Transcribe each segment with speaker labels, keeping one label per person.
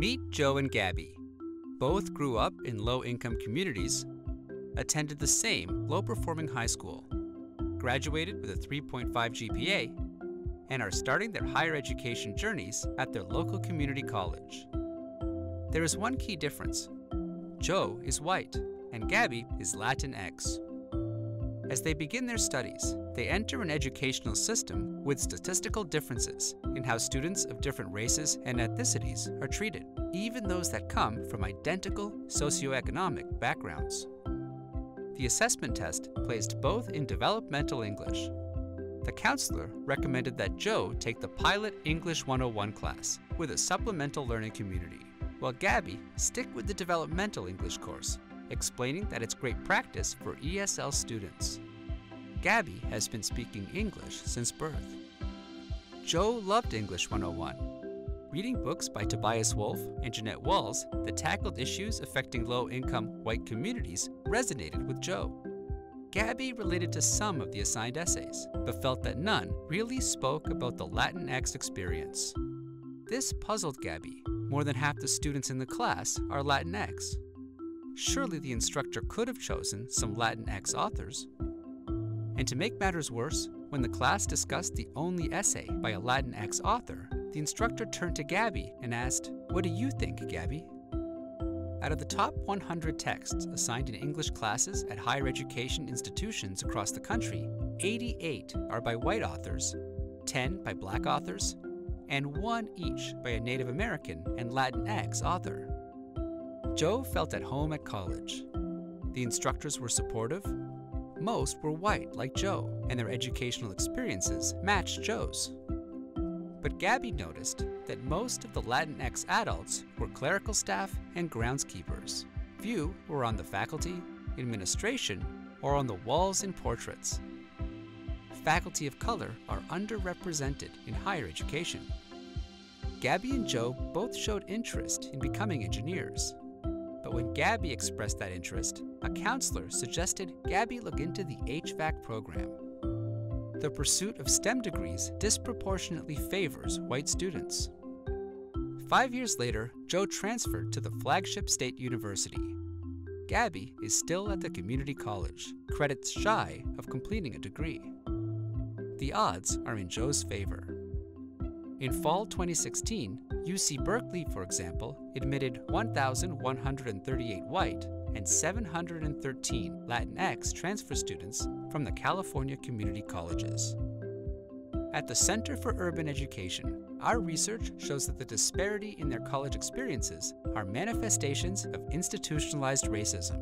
Speaker 1: Meet Jo and Gabi. Both grew up in low income communities, attended the same low performing high school, graduated with a 3.5 GPA, and are starting their higher education journeys at their local community college. There is one key difference Jo is white, and Gabi is Latinx. As they begin their studies, they enter an educational system with statistical differences in how students of different races and ethnicities are treated, even those that come from identical socioeconomic backgrounds. The assessment test placed both in developmental English. The counselor recommended that Jo take the Pilot English 101 class with a supplemental learning community, while Gabi stick with the developmental English course explaining that it's great practice for ESL students. Gabi has been speaking English since birth. Jo loved English 101. Reading books by Tobias Wolff and Jeannette Walls that tackled issues affecting low income white communities resonated with Jo. Gabi related to some of the assigned essays, but felt that none really spoke about the Latinx experience. This puzzled Gabi. More than half the students in the class are Latinx, surely the instructor could have chosen some Latinx authors. And to make matters worse, when the class discussed the only essay by a Latinx author, the instructor turned to Gabi and asked, What do you think, Gabi? Out of the top 100 texts assigned in English classes at higher education institutions across the country, 88 are by white authors, 10 by black authors, and one each by a Native American and Latinx author. Jo felt at home at college. The instructors were supportive. Most were white, like Jo, and their educational experiences matched Jo's. But Gabi noticed that most of the Latinx adults were clerical staff and groundskeepers. Few were on the faculty, administration, or on the walls in portraits. Faculty of color are underrepresented in higher education. Gabi and Jo both showed interest in becoming engineers. But when Gabi expressed that interest, a counselor suggested Gabi look into the HVAC program. The pursuit of STEM degrees disproportionately favors white students. Five years later, Jo transferred to the flagship state university. Gabi is still at the community college, credits shy of completing a degree. The odds are in Jo's favor. In fall 2016, UC Berkeley, for example, admitted 1,138 white and 713 Latinx transfer students from the California community colleges. At the Center for Urban Education, our research shows that the disparity in their college experiences are manifestations of institutionalized racism.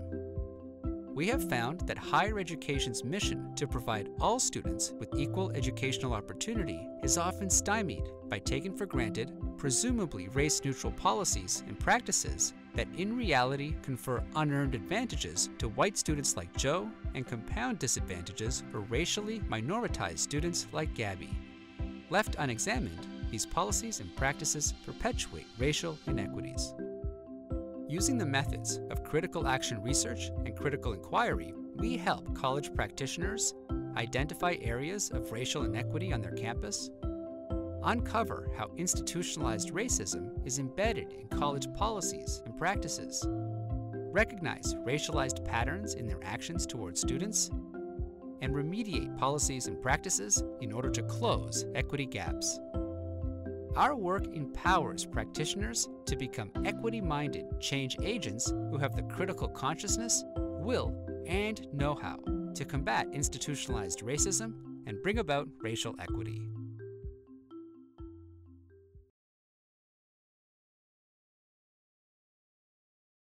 Speaker 1: We have found that higher education's mission to provide all students with equal educational opportunity is often stymied by taking for granted, presumably race neutral policies and practices that in reality confer unearned advantages to white students like Jo and compound disadvantages for racially minoritized students like Gabi. Left unexamined, these policies and practices perpetuate racial inequities. Using the methods of critical action research and critical inquiry, we help college practitioners identify areas of racial inequity on their campus, uncover how institutionalized racism is embedded in college policies and practices, recognize racialized patterns in their actions towards students, and remediate policies and practices in order to close equity gaps. Our work empowers practitioners to become equity minded change agents who have the critical consciousness, will, and know how to combat institutionalized racism and bring about racial equity.